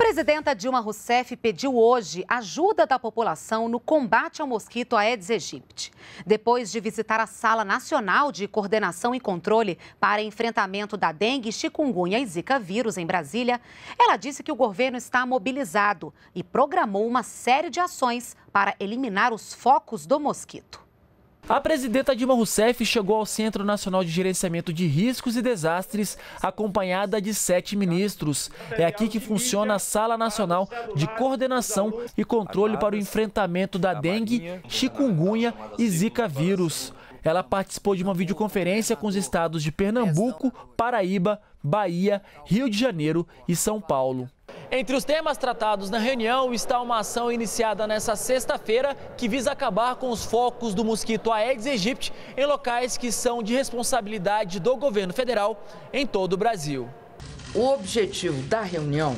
presidenta Dilma Rousseff pediu hoje ajuda da população no combate ao mosquito Aedes aegypti. Depois de visitar a Sala Nacional de Coordenação e Controle para Enfrentamento da Dengue, Chikungunya e Zika vírus em Brasília, ela disse que o governo está mobilizado e programou uma série de ações para eliminar os focos do mosquito. A presidenta Dilma Rousseff chegou ao Centro Nacional de Gerenciamento de Riscos e Desastres acompanhada de sete ministros. É aqui que funciona a Sala Nacional de Coordenação e Controle para o Enfrentamento da Dengue, Chikungunya e Zika vírus. Ela participou de uma videoconferência com os estados de Pernambuco, Paraíba, Bahia, Rio de Janeiro e São Paulo. Entre os temas tratados na reunião está uma ação iniciada nesta sexta-feira que visa acabar com os focos do mosquito Aedes aegypti em locais que são de responsabilidade do governo federal em todo o Brasil. O objetivo da reunião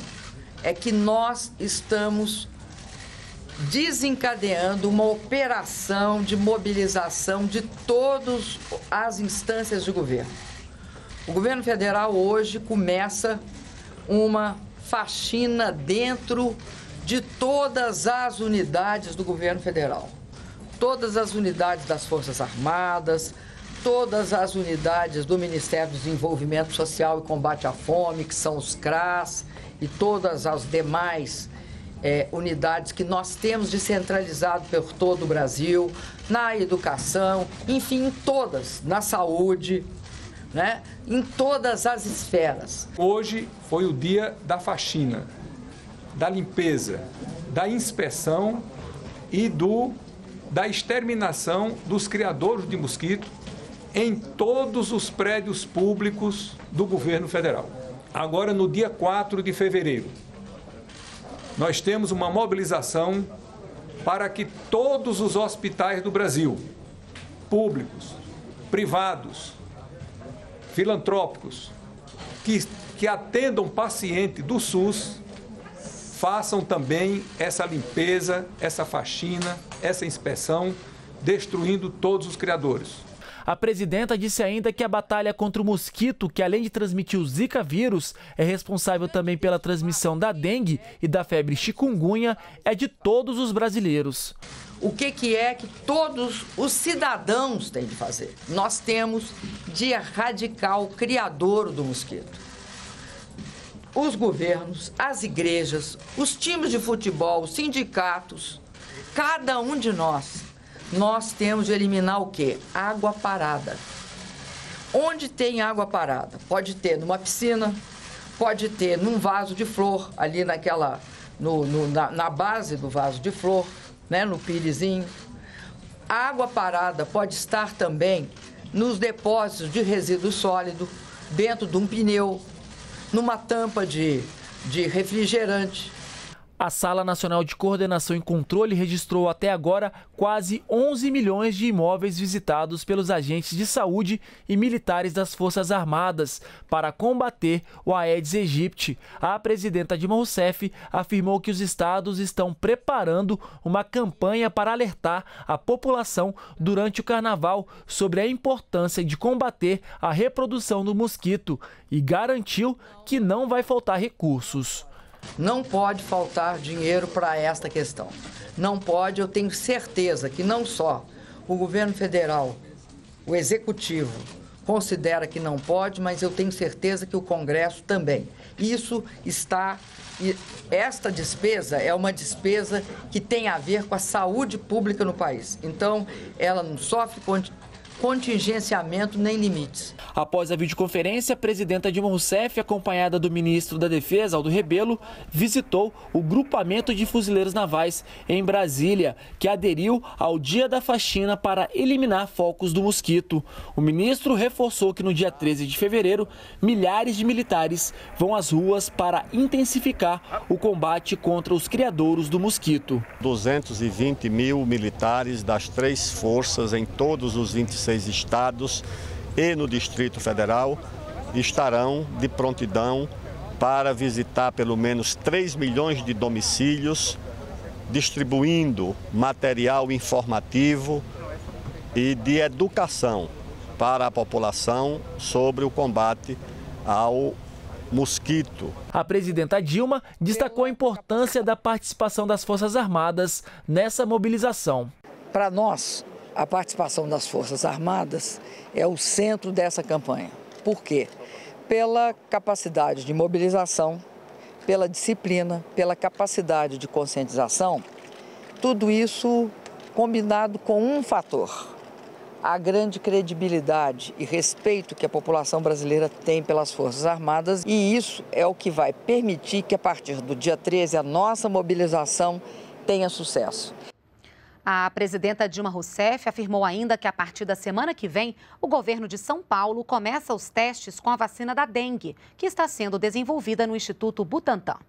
é que nós estamos desencadeando uma operação de mobilização de todas as instâncias de governo. O governo federal hoje começa uma faxina dentro de todas as unidades do governo federal. Todas as unidades das Forças Armadas, todas as unidades do Ministério do Desenvolvimento Social e Combate à Fome, que são os CRAS, e todas as demais é, unidades que nós temos descentralizado por todo o Brasil, na educação, enfim, em todas, na saúde, né? em todas as esferas. Hoje foi o dia da faxina, da limpeza, da inspeção e do, da exterminação dos criadores de mosquito em todos os prédios públicos do governo federal. Agora, no dia 4 de fevereiro, nós temos uma mobilização para que todos os hospitais do Brasil, públicos, privados, filantrópicos que, que atendam paciente do SUS façam também essa limpeza, essa faxina, essa inspeção, destruindo todos os criadores. A presidenta disse ainda que a batalha contra o mosquito, que além de transmitir o Zika vírus, é responsável também pela transmissão da dengue e da febre chikungunya, é de todos os brasileiros. O que, que é que todos os cidadãos têm de fazer? Nós temos de erradicar o criador do mosquito. Os governos, as igrejas, os times de futebol, os sindicatos, cada um de nós nós temos de eliminar o quê? Água parada. Onde tem água parada? Pode ter numa piscina, pode ter num vaso de flor, ali naquela, no, no, na, na, base do vaso de flor, né, no pirizinho. A água parada pode estar também nos depósitos de resíduo sólido, dentro de um pneu, numa tampa de, de refrigerante. A Sala Nacional de Coordenação e Controle registrou até agora quase 11 milhões de imóveis visitados pelos agentes de saúde e militares das Forças Armadas para combater o Aedes aegypti. A presidenta Dilma Rousseff afirmou que os estados estão preparando uma campanha para alertar a população durante o carnaval sobre a importância de combater a reprodução do mosquito e garantiu que não vai faltar recursos. Não pode faltar dinheiro para esta questão. Não pode, eu tenho certeza que não só o governo federal, o executivo, considera que não pode, mas eu tenho certeza que o Congresso também. Isso está. Esta despesa é uma despesa que tem a ver com a saúde pública no país. Então, ela não sofre contingenciamento nem limites. Após a videoconferência, a presidenta Dilma Rousseff, acompanhada do ministro da Defesa, Aldo Rebelo, visitou o grupamento de fuzileiros navais em Brasília, que aderiu ao Dia da Faxina para eliminar focos do mosquito. O ministro reforçou que no dia 13 de fevereiro, milhares de militares vão às ruas para intensificar o combate contra os criadouros do mosquito. 220 mil militares das três forças em todos os 26 16 estados e no Distrito Federal estarão de prontidão para visitar pelo menos 3 milhões de domicílios, distribuindo material informativo e de educação para a população sobre o combate ao mosquito. A presidenta Dilma destacou a importância da participação das Forças Armadas nessa mobilização. Para nós, a participação das Forças Armadas é o centro dessa campanha. Por quê? Pela capacidade de mobilização, pela disciplina, pela capacidade de conscientização, tudo isso combinado com um fator: a grande credibilidade e respeito que a população brasileira tem pelas Forças Armadas, e isso é o que vai permitir que a partir do dia 13 a nossa mobilização tenha sucesso. A presidenta Dilma Rousseff afirmou ainda que a partir da semana que vem, o governo de São Paulo começa os testes com a vacina da dengue, que está sendo desenvolvida no Instituto Butantan.